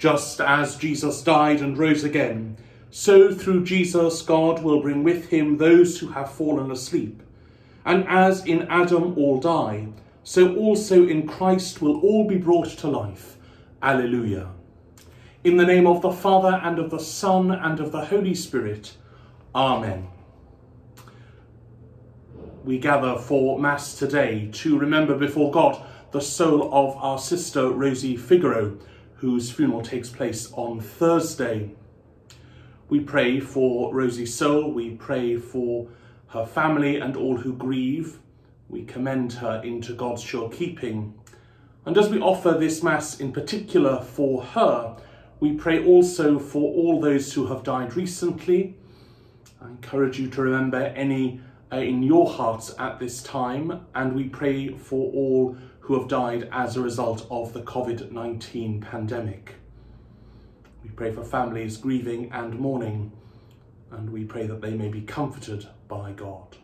Just as Jesus died and rose again, so through Jesus God will bring with him those who have fallen asleep. And as in Adam all die, so also in Christ will all be brought to life. Alleluia. In the name of the Father, and of the Son, and of the Holy Spirit. Amen. We gather for Mass today to remember before God the soul of our sister Rosie Figaro, whose funeral takes place on Thursday. We pray for Rosie's soul, we pray for her family and all who grieve. We commend her into God's sure keeping. And as we offer this Mass in particular for her, we pray also for all those who have died recently. I encourage you to remember any uh, in your hearts at this time, and we pray for all who have died as a result of the COVID-19 pandemic. We pray for families grieving and mourning, and we pray that they may be comforted by God.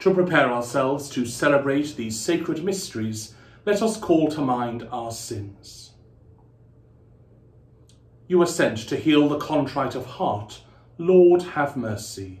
To prepare ourselves to celebrate these sacred mysteries, let us call to mind our sins. You are sent to heal the contrite of heart. Lord, have mercy.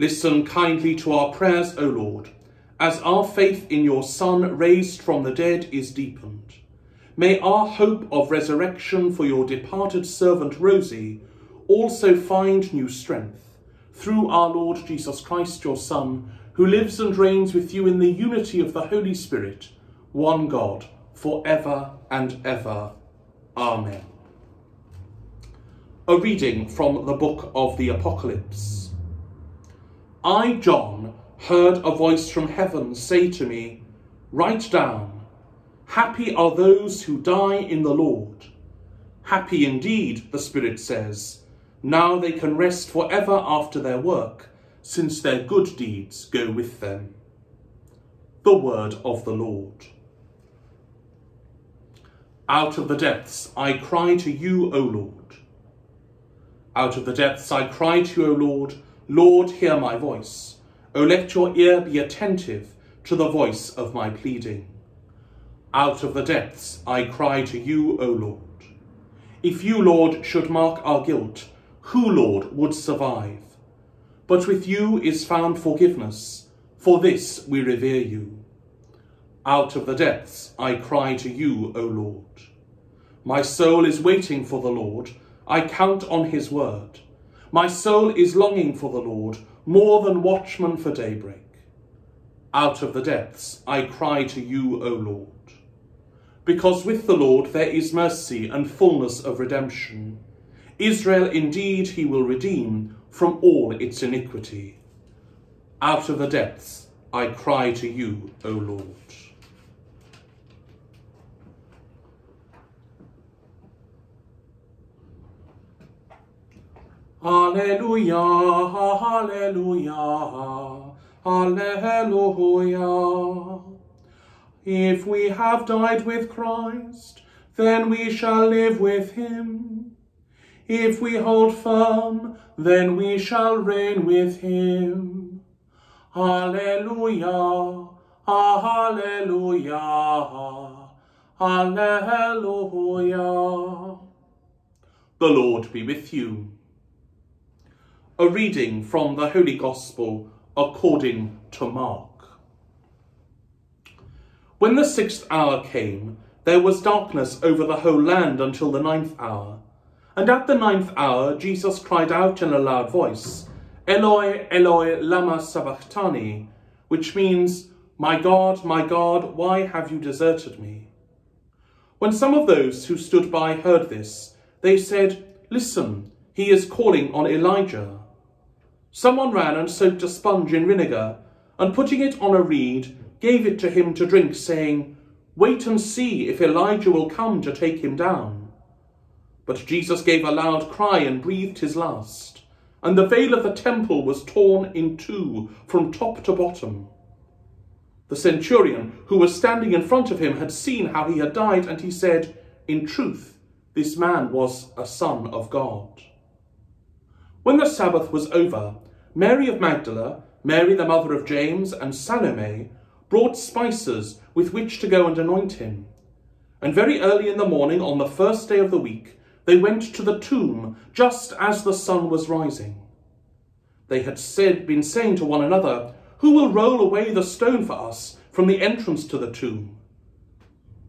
Listen kindly to our prayers, O Lord, as our faith in your Son raised from the dead is deepened. May our hope of resurrection for your departed servant Rosie also find new strength through our Lord Jesus Christ, your Son, who lives and reigns with you in the unity of the Holy Spirit, one God, for ever and ever. Amen. A reading from the book of the Apocalypse. I, John, heard a voice from heaven say to me, Write down, Happy are those who die in the Lord. Happy indeed, the Spirit says. Now they can rest forever after their work, since their good deeds go with them. The word of the Lord. Out of the depths I cry to you, O Lord. Out of the depths I cry to you, O Lord. Lord, hear my voice. O let your ear be attentive to the voice of my pleading. Out of the depths I cry to you, O Lord. If you, Lord, should mark our guilt, who, Lord, would survive? But with you is found forgiveness. For this we revere you. Out of the depths I cry to you, O Lord. My soul is waiting for the Lord. I count on his word. My soul is longing for the Lord more than watchmen for daybreak. Out of the depths I cry to you, O Lord. Because with the Lord there is mercy and fullness of redemption. Israel indeed he will redeem from all its iniquity. Out of the depths I cry to you, O Lord. Alleluia, Alleluia, Alleluia. If we have died with Christ, then we shall live with him. If we hold firm, then we shall reign with him. Alleluia, Alleluia, Alleluia. The Lord be with you. A reading from the Holy Gospel according to Mark. When the sixth hour came, there was darkness over the whole land until the ninth hour. And at the ninth hour, Jesus cried out in a loud voice, Eloi, Eloi, lama sabachthani, which means, My God, my God, why have you deserted me? When some of those who stood by heard this, they said, Listen, he is calling on Elijah. Someone ran and soaked a sponge in vinegar, and putting it on a reed, gave it to him to drink, saying, Wait and see if Elijah will come to take him down. But Jesus gave a loud cry and breathed his last, and the veil of the temple was torn in two from top to bottom. The centurion who was standing in front of him had seen how he had died, and he said, In truth, this man was a son of God. When the Sabbath was over, Mary of Magdala, Mary the mother of James, and Salome brought spices with which to go and anoint him. And very early in the morning, on the first day of the week, they went to the tomb just as the sun was rising. They had said, been saying to one another, Who will roll away the stone for us from the entrance to the tomb?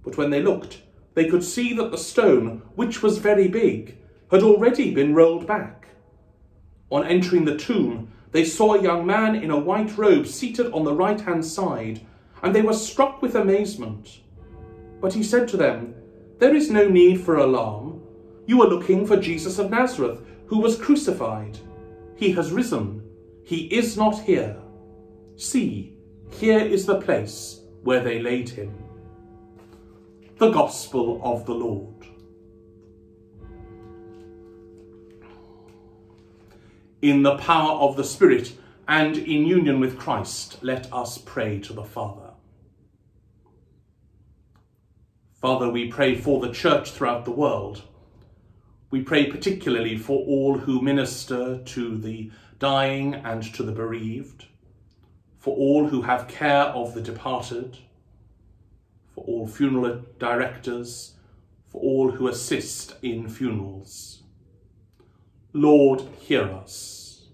But when they looked, they could see that the stone, which was very big, had already been rolled back. On entering the tomb, they saw a young man in a white robe seated on the right hand side, and they were struck with amazement. But he said to them, There is no need for alarm. You are looking for Jesus of Nazareth, who was crucified. He has risen. He is not here. See, here is the place where they laid him. The Gospel of the Lord. In the power of the Spirit and in union with Christ, let us pray to the Father. Father, we pray for the church throughout the world. We pray particularly for all who minister to the dying and to the bereaved, for all who have care of the departed, for all funeral directors, for all who assist in funerals. Lord, hear us.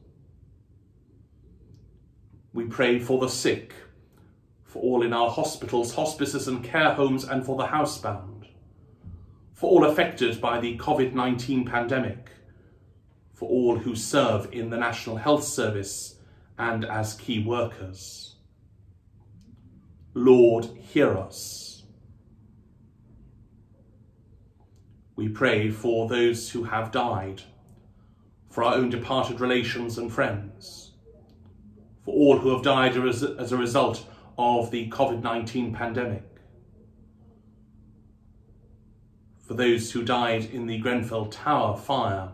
We pray for the sick, for all in our hospitals, hospices and care homes and for the housebound, for all affected by the COVID-19 pandemic, for all who serve in the National Health Service and as key workers. Lord, hear us. We pray for those who have died, for our own departed relations and friends, for all who have died as a result of the COVID-19 pandemic. For those who died in the Grenfell Tower fire.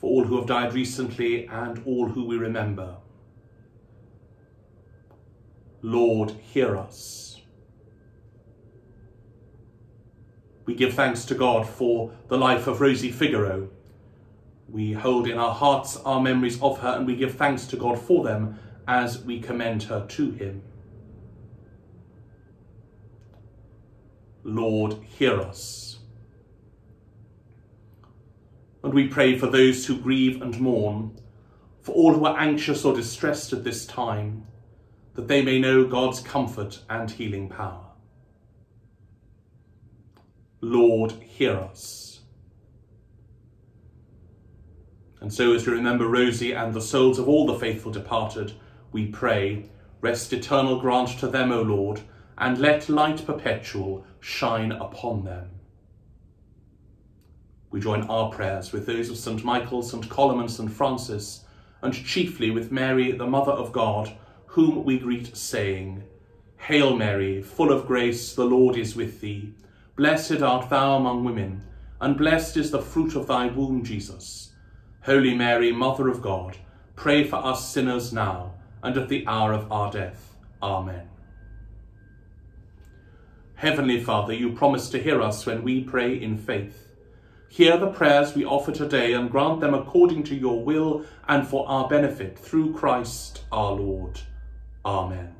For all who have died recently and all who we remember. Lord, hear us. We give thanks to God for the life of Rosie Figaro. We hold in our hearts our memories of her and we give thanks to God for them as we commend her to him. Lord, hear us. And we pray for those who grieve and mourn, for all who are anxious or distressed at this time, that they may know God's comfort and healing power. Lord, hear us. And so as we remember Rosie and the souls of all the faithful departed, we pray, rest eternal grant to them, O Lord, and let light perpetual shine upon them. We join our prayers with those of St. Michael, St. Columb and St. Francis, and chiefly with Mary, the Mother of God, whom we greet saying, Hail Mary, full of grace, the Lord is with thee. Blessed art thou among women, and blessed is the fruit of thy womb, Jesus. Holy Mary, Mother of God, pray for us sinners now, and at the hour of our death. Amen. Heavenly Father, you promise to hear us when we pray in faith. Hear the prayers we offer today and grant them according to your will and for our benefit through Christ our Lord. Amen.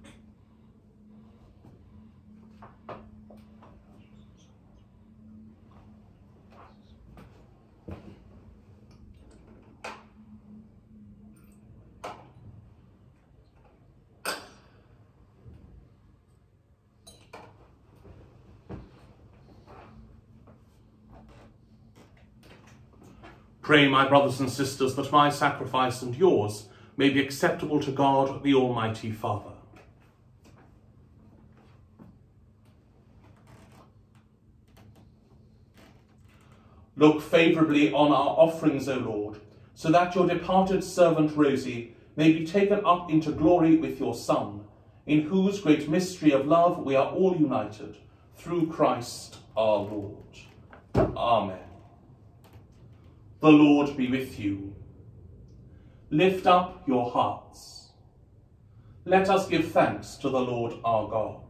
Pray, my brothers and sisters, that my sacrifice and yours may be acceptable to God, the Almighty Father. Look favourably on our offerings, O Lord, so that your departed servant Rosie may be taken up into glory with your Son, in whose great mystery of love we are all united, through Christ our Lord. Amen. The Lord be with you. Lift up your hearts. Let us give thanks to the Lord our God.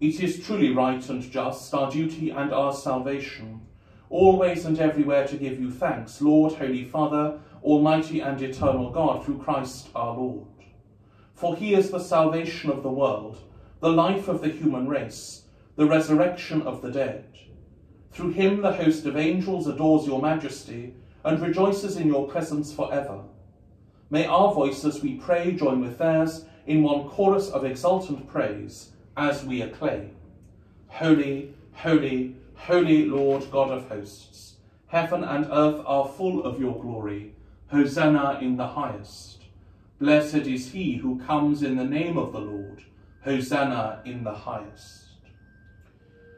It is truly right and just, our duty and our salvation, always and everywhere to give you thanks, Lord, Holy Father, Almighty and eternal God, through Christ our Lord. For he is the salvation of the world, the life of the human race, the resurrection of the dead. Through him the host of angels adores your majesty and rejoices in your presence forever. May our voices, we pray, join with theirs in one chorus of exultant praise as we acclaim. Holy, holy, holy Lord God of hosts, heaven and earth are full of your glory. Hosanna in the highest. Blessed is he who comes in the name of the Lord. Hosanna in the highest.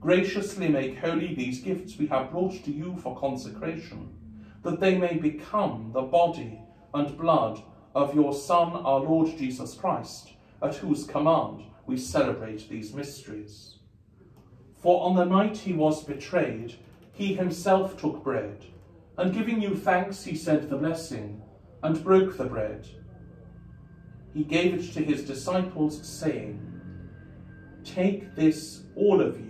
graciously make holy these gifts we have brought to you for consecration, that they may become the body and blood of your Son, our Lord Jesus Christ, at whose command we celebrate these mysteries. For on the night he was betrayed, he himself took bread, and giving you thanks, he said the blessing, and broke the bread. He gave it to his disciples, saying, Take this, all of you,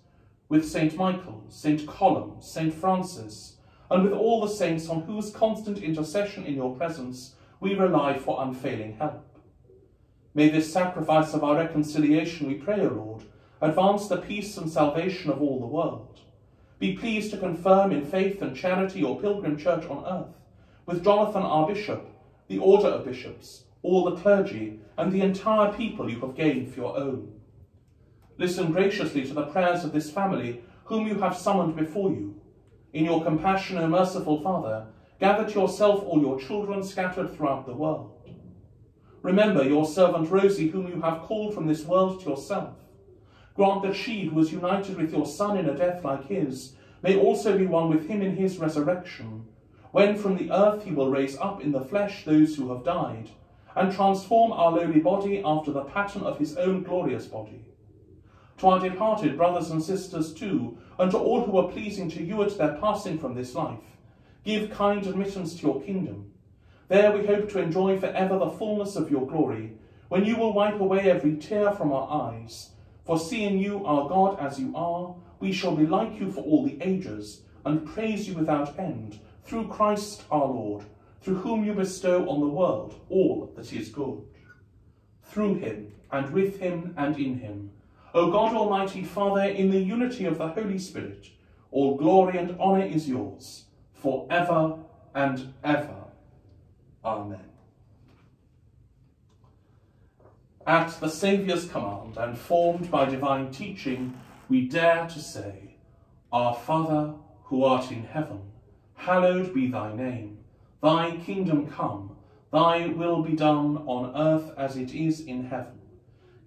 with St. Michael, St. Columb, St. Francis, and with all the saints on whose constant intercession in your presence we rely for unfailing help. May this sacrifice of our reconciliation, we pray, O Lord, advance the peace and salvation of all the world. Be pleased to confirm in faith and charity your pilgrim church on earth, with Jonathan our bishop, the order of bishops, all the clergy, and the entire people you have gained for your own. Listen graciously to the prayers of this family, whom you have summoned before you. In your compassion, O merciful Father, gather to yourself all your children scattered throughout the world. Remember your servant Rosie, whom you have called from this world to yourself. Grant that she, who was united with your Son in a death like his, may also be one with him in his resurrection, when from the earth he will raise up in the flesh those who have died, and transform our lowly body after the pattern of his own glorious body. To our departed brothers and sisters too, and to all who are pleasing to you at their passing from this life, give kind admittance to your kingdom. There we hope to enjoy for ever the fullness of your glory, when you will wipe away every tear from our eyes. For seeing you, our God, as you are, we shall be like you for all the ages, and praise you without end, through Christ our Lord, through whom you bestow on the world all that is good. Through him, and with him, and in him, O God Almighty Father, in the unity of the Holy Spirit, all glory and honour is yours, for ever and ever. Amen. At the Saviour's command, and formed by divine teaching, we dare to say, Our Father, who art in heaven, hallowed be thy name. Thy kingdom come, thy will be done on earth as it is in heaven.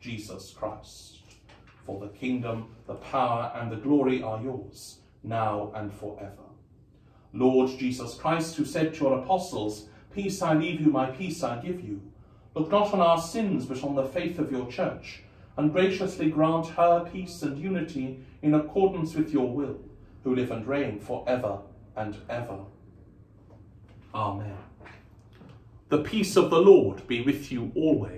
Jesus Christ. For the kingdom, the power, and the glory are yours, now and forever. Lord Jesus Christ, who said to your apostles, Peace I leave you, my peace I give you, look not on our sins, but on the faith of your church, and graciously grant her peace and unity in accordance with your will, who live and reign for ever and ever. Amen. The peace of the Lord be with you always.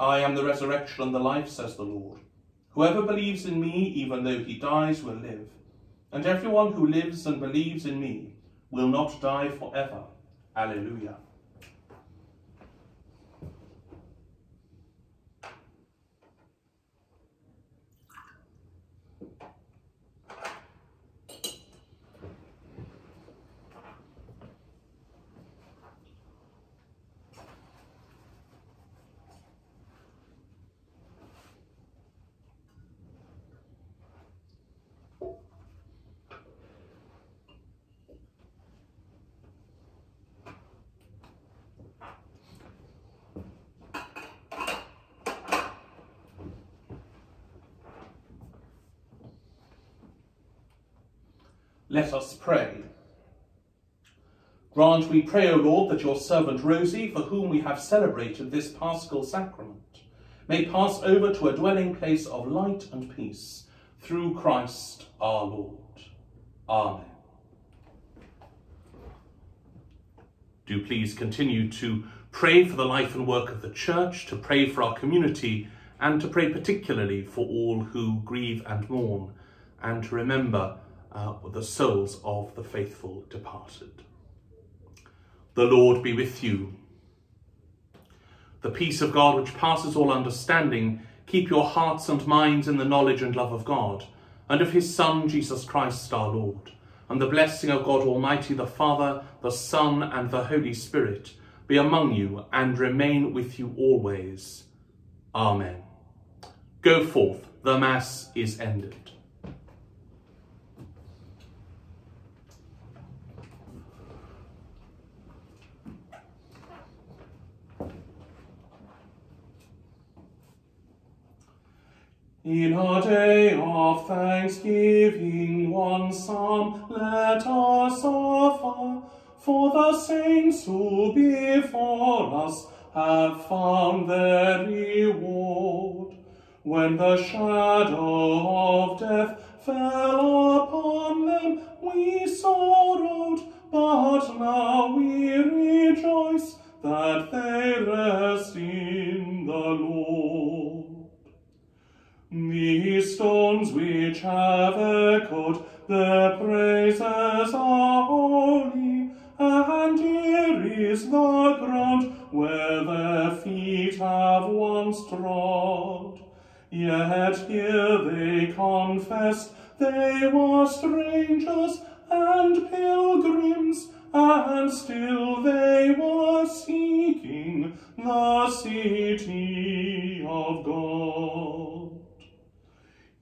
I am the resurrection and the life, says the Lord. Whoever believes in me, even though he dies, will live. And everyone who lives and believes in me will not die forever. Alleluia. Let us pray. Grant, we pray, O Lord, that your servant Rosie, for whom we have celebrated this paschal sacrament, may pass over to a dwelling place of light and peace, through Christ our Lord. Amen. Do please continue to pray for the life and work of the Church, to pray for our community, and to pray particularly for all who grieve and mourn, and to remember uh, the souls of the faithful departed. The Lord be with you. The peace of God which passes all understanding, keep your hearts and minds in the knowledge and love of God, and of his Son, Jesus Christ our Lord. And the blessing of God Almighty, the Father, the Son, and the Holy Spirit, be among you and remain with you always. Amen. Go forth, the Mass is ended. In a day of thanksgiving, one psalm let us offer for the saints who before us have found their reward. When the shadow of death fell upon them, we sorrowed, but now we rejoice that they rest in the Lord. These stones which have echoed their praises are holy, and here is the ground where their feet have once trod. Yet here they confessed they were strangers and pilgrims, and still they were seeking the city of God.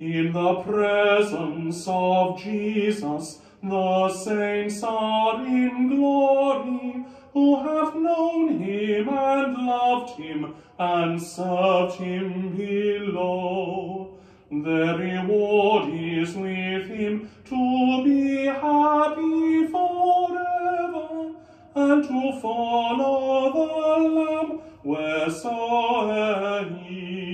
In the presence of Jesus, the saints are in glory, who have known him and loved him and served him below. Their reward is with him to be happy forever and to follow the Lamb wheresoever he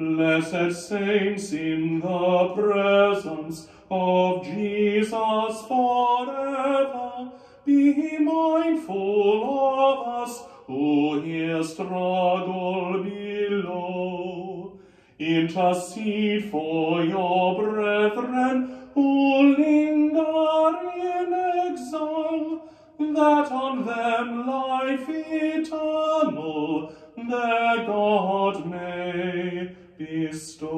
Blessed saints in the presence of Jesus forever, be mindful of us who here struggle below. Intercede for your brethren who linger in exile, that on them life eternal their God may bestow.